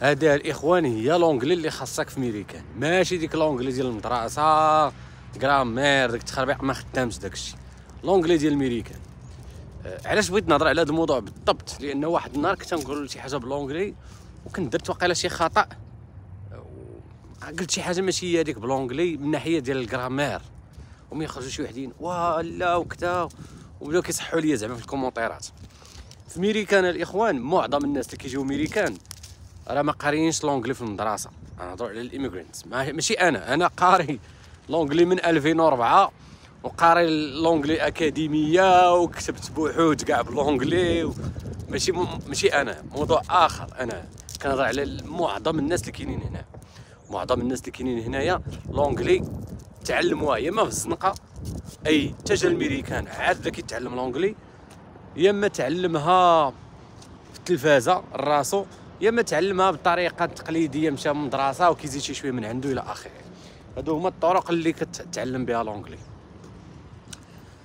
هذا الاخوان هي l'anglais اللي خاصك في ميريكان. ماشي ديك l'anglais ديال المدرسة. grammaire ديك التخربيق ما خدامش داكشي l'anglais ديال الميريكان آه، علاش بغيت نهضر على هذا الموضوع بالضبط؟ لأن واحد النهار كنت نقول شي حاجة ب l'anglais وكنت درت واقيلا شي خطأ. قلت شي حاجة ماشي هي هذيك ب l'anglais من ناحية ديال ال grammaire. ومن يخرجوا شي وحدين ولا وكذا. وبداو كيصحوا ليا زعما في الكومونتيرات. في ميريكان الإخوان معظم الناس اللي كيجيو ميريكان راه ما قاريينش l'anglais في المدرسة. أنا نهضر على ال immigrants ماشي أنا أنا قاري l'anglais من 2004 وقاري l'anglais أكاديمية وكتبت بحوث كاع ب l'anglais ماشي ماشي أنا موضوع آخر. أنا كنهضر على معظم الناس اللي كاينين هنا. معظم الناس اللي كاينين هنايا l'anglais تعلموها. يا إما في الزنقة أي تجا الميريكان عاد كيتعلم l'anglais يا إما تعلمها في التلفازة راسو يا اما تعلمها بالطريقة التقليديه مشى من مدرسه وكيزيد شي شوية من عنده إلى آخره. هادو هما الطرق اللي كتعلم بها l'anglais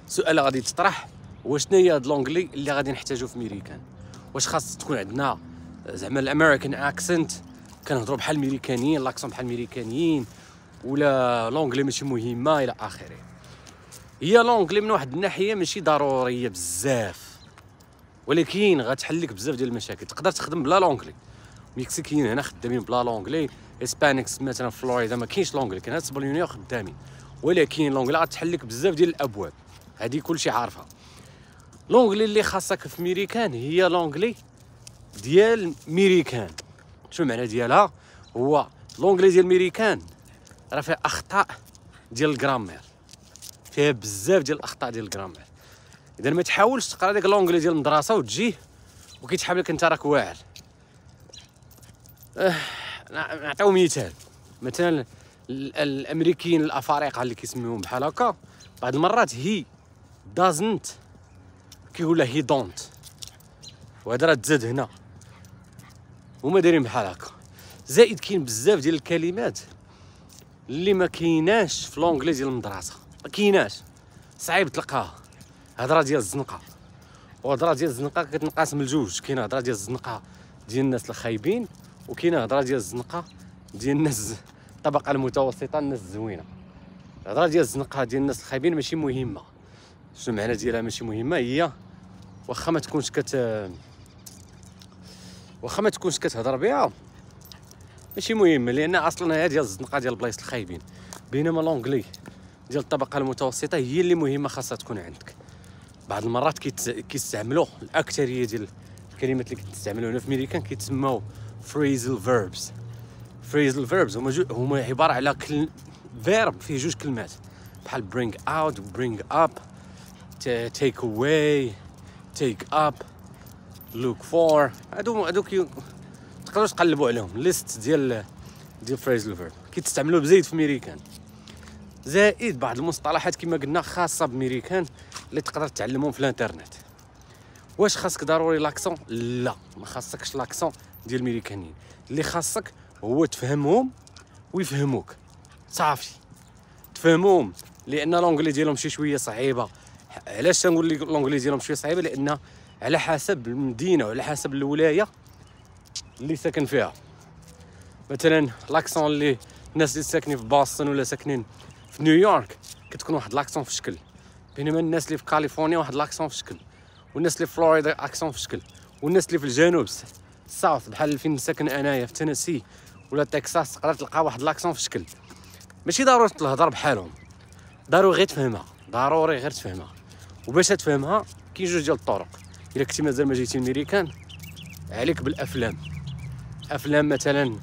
سؤال غادي يتطرح واش شنو هي هاد l'anglais اللي غادي نحتاجو في ميريكان واش خاص تكون عندنا زعما ال American accent؟ كنهضروا بحال الميريكانيين l'accent بحال الميريكانيين ولا l'anglais ماشي مهمة إلى آخره. هي l'anglais من واحد الناحية ماشي ضرورية بزاف. ولكن غتحل لك بزاف ديال المشاكل. تقدر تخدم بلا l'anglais. مكسيكيين هنا خدامين بلا l'anglais. Hispanics مثلا في فلوريدا ما كاينش l'anglais كاين هاد سبليونيا خدامين. ولكن l'anglais غتحل لك بزاف ديال الأبواب. هذه كلشي عارفها. l'anglais اللي خاصك في ميريكان هي l'anglais ديال ميريكان. شنو معنى ديالها؟ هو l'anglais ديال ميريكان راه فيها أخطاء ديال ال grammaire. فيها بزاف ديال الأخطاء ديال ال grammaire. اذا ما تحاولش تقرا داك l'anglais ديال المدرسة وتجي وكيتحاب لك انت راك واعر. أه نعطيو مثال. مثلا الأمريكيين الأفارقة اللي كيسميوهم بحال هكا بعض المرات he doesn't كيقول له he don't وهذا راه تزاد هنا. هما دايرين بحال هكا. زائد كاين بزاف ديال الكلمات اللي ما كايناش في لونجلي ديال المدرسة. ما كايناش. صعيب تلقاها. هضره ديال الزنقه. وهضره ديال الزنقه كتنقسم لجوج كاينة هضره ديال الزنقه ديال الناس الخايبين وكاينه هضره ديال الزنقه ديال الناس الطبقه المتوسطه الناس الزوينه. الهضره ديال الزنقه ديال الناس الخايبين ماشي مهمه. شنو معنى ديالها ماشي مهمه؟ هي واخا ما تكونش كت واخا ما تكونش كتهضر بها ماشي مهم لأن أصلا هي ديال الزنقة ديال البلايص الخايبين. بينما l'anglais ديال الطبقة المتوسطة هي اللي مهمة خاصها تكون عندك. بعض المرات كيستعملوا الاكثريه ديال الكلمات اللي كتستعملوا هنا في امريكان كيتسموا phrasal verbs phrasal verbs هما هما عبارة على كل verb فيه جوج كلمات. بحال bring out bring up take away take up look for. هادو هادو كي تقدروا تقلبوا عليهم. list ديال ديال phrasal verb كيتستعملوا بزيد في ميريكان زائد بعض المصطلحات كما قلنا خاصة بميريكان اللي تقدر تعلمهم في الإنترنت. واش خاصك ضروري l'accent؟ لا ما خاصكش l'accent ديال الميريكانيين اللي خاصك هو تفهمهم ويفهموك. صافي. تفهمهم لأن l'anglais ديالهم شي شوية صعيبة. علاش تنقول لك l'anglais ديالهم شوية صعيبة؟ لأن على حسب المدينة وعلى حسب الولاية اللي ساكن فيها. مثلا l'accent اللي الناس اللي ساكنين في Boston ولا ساكنين في نيويورك كتكون واحد l'accent في شكل بينما الناس اللي في كاليفورنيا واحد l'accent في شكل والناس اللي في فلوريدا accent في شكل والناس اللي في الجنوب ال South بحال فين ساكن أنايا في تينيسي ولا تكساس تقدر تلقى واحد l'accent في شكل ماشي ضروري تهضر بحالهم. ضروري غير تفهمها. ضروري غير تفهمها. وباش تفهمها كاين جوج ديال الطرق. إلا كنتي مازال ما جيتي الميريكان عليك بالأفلام. أفلام مثلا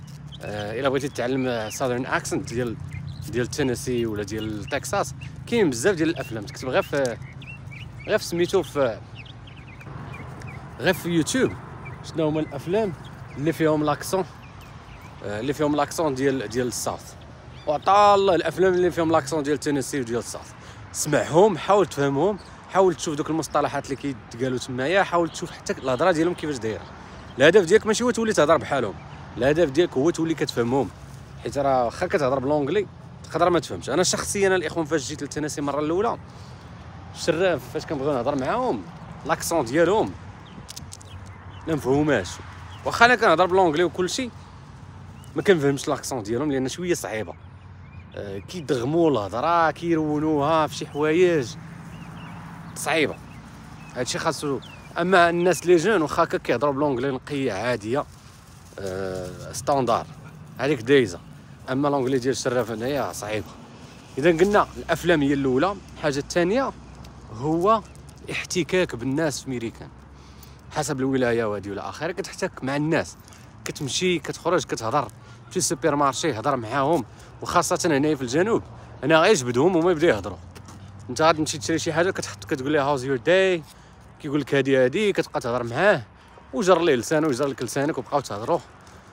آه إلا بغيتي تتعلم Southern accent ديال ديال تينيسي ولا ديال تكساس كاين بزاف ديال الأفلام. تكتب غير في غير في سميتو في غير في يوتيوب. شنو هما الأفلام اللي فيهم l'accent آه اللي فيهم l'accent ديال ديال ال South. الله الأفلام اللي فيهم l'accent ديال تينيسي وديال ال South. سمعهم حاول تفهمهم حاول تشوف دوك المصطلحات اللي كيتقالوا تمايا حاول تشوف حتى الهضرة ديالهم كيفاش دايرة. الهدف ديالك ماشي هو تولي تهضر بحالهم الهدف ديالك هو تولي كتفهمهم. حيت راه واخا كتهضر ب l'anglais تقدر ما تفهمش. أنا شخصيا الإخوان فاش جيت لتينيسي المره الأولى الشراف فاش كنبغي نهضر معاهم l'accent ديالهم ما مفهوماش واخا أنا كنهضر ب l'anglais وكل شيء ما كنفهمش l'accent ديالهم لأن شوية صعيبة. آه، كيدغموا الهضرة كيرونوها في شي حوايج صعيبة. هادشي خاصو أما الناس les jeunes واخا كيهضروا ب l'anglais نقية عادية أه standard هذيك دايزة. أما l'anglais ديال الشراف هنايا صعيبة. اذا قلنا الأفلام هي الأولى. الحاجة الثانية هو احتكاك بالناس في ميريكان حسب الولاية وهذه ولا اخره كتحتك مع الناس. كتمشي كتخرج كتهضر. في ال supermarché هضر معاهم. وخاصة هنايا في الجنوب. أنا غيجبدهم وما يبداو يهضروا. أنت غادي تمشي تشري شي حاجة كتحط كتقول ليه how's your day كيقول لك هادي هادي. كتبقى تهضر معاه. وجر ليه لسانه وجر لك لسانك وبقاو تهضروا.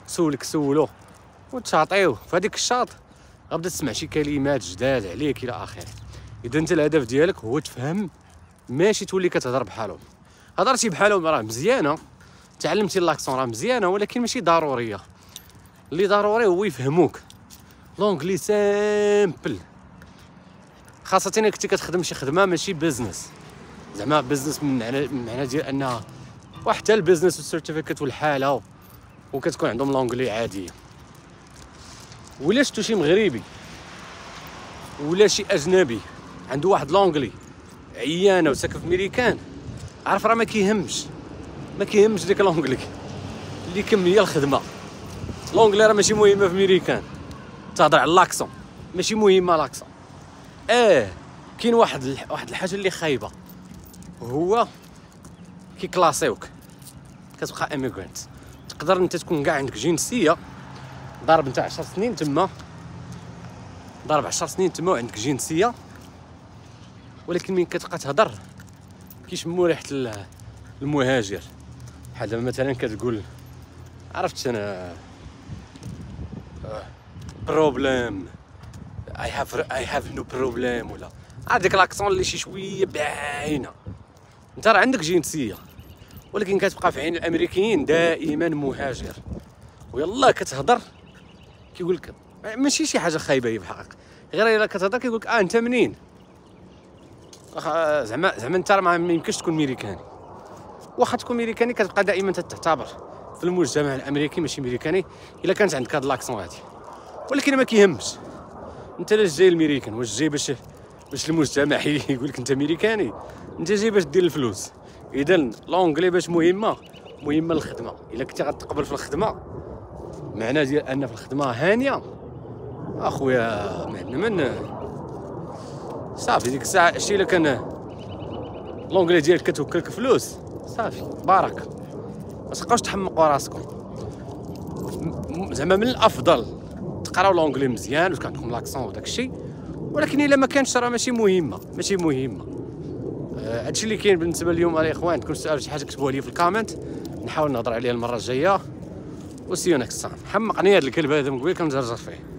سولك سولو وتعطيوه في هذيك الشاط. غتبدا تسمع شي كلمات جداد عليك إلى آخره. إذا أنت الهدف ديالك هو تفهم ماشي تولي كتهضر بحالهم. هضرتي بحالهم راه مزيانة. تعلمتي l'accent راه مزيانة ولكن ماشي ضرورية. اللي ضروري هو يفهموك. l'anglais simple خاصة الا كنتي كتخدم شي خدمة ماشي business زعما business من معنى ديال أنها وحتى ال business وال certificat والحالة وكتكون عندهم l'anglais عادية ولا شفتو شي مغربي ولا شي أجنبي عنده واحد l'anglais عيانه وساكن في ميريكان عارف راه ما كيهمش ما كيهمش ديك l'anglais اللي كم هي الخدمة. l'anglais راه ماشي مهمه في ميريكان تهضر على l'accent ماشي مهمه l'accent آه كاين واحد واحد الحاجة اللي خايبة هو كيكلاسيوك كتبقى immigrant تقدر أنت تكون كاع عندك جنسية ضارب انت 10 سنين تما. ضارب 10 سنين تما وعندك جنسية. ولكن من كتبقى تهضر. كيشمو ريحة المهاجر؟ بحال مثلا كتقول عرفت أنا. problem I have I have no problem ولا. هذيك l'accent اللي شي شوية باينه أنت راه عندك جنسية. ولكن كتبقى في عين الأمريكيين دائما مهاجر. ويلا كتهضر. كيقول لك ماشي شي حاجة خايبة هي بحق غير إلا كتهضر كيقول لك آه أنت منين؟ زعما زعما أنت ما يمكنش تكون ميريكاني واخا تكون ميريكاني كتبقى دائما تعتبر في المجتمع الأمريكي ماشي ميريكاني إلا كانت عندك هاد l'accent هادي. ولكن ما كيهمش. أنت لاش جاي الميريكان واش جاي باش باش المجتمع يقول لك أنت ميريكاني أنت جاي باش دير الفلوس. اذا l'anglais باش مهمة مهمة الخدمة. إلا كنتي غتقبل في الخدمة معنى ديال أن في الخدمة هانية. أخويا من من صافي ديك الساعة الشيء الا كان لونجلي ديالك كتوكلك فلوس. صافي بارك. ما تبقاوش تحمقوا راسكم. زعما من الأفضل تقراو لونجلي مزيان وكان عندكم لاكسون وداك الشيء. ولكن إلا ما كانش راه ماشي مهمه ماشي مهمه آه، هادشي اللي كاين بالنسبة اليوم الاخوان عندكم سؤال شي حاجة كتبوها لي في الكومنت نحاول نهضر عليها المرة الجاية. وسيو نكست حمقني هذا الكلب هذا من قبيل كنجرجر فيه.